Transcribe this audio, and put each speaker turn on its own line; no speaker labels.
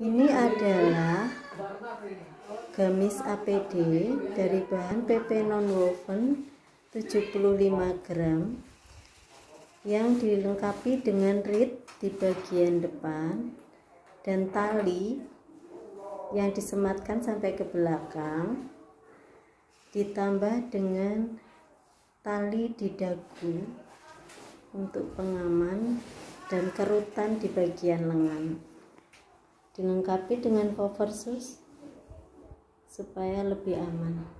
Ini adalah gamis APD dari bahan PP nonwoven 75 gram yang dilengkapi dengan rit di bagian depan dan tali yang disematkan sampai ke belakang ditambah dengan tali di dagu untuk pengaman dan kerutan di bagian lengan dilengkapi dengan cover sus supaya lebih aman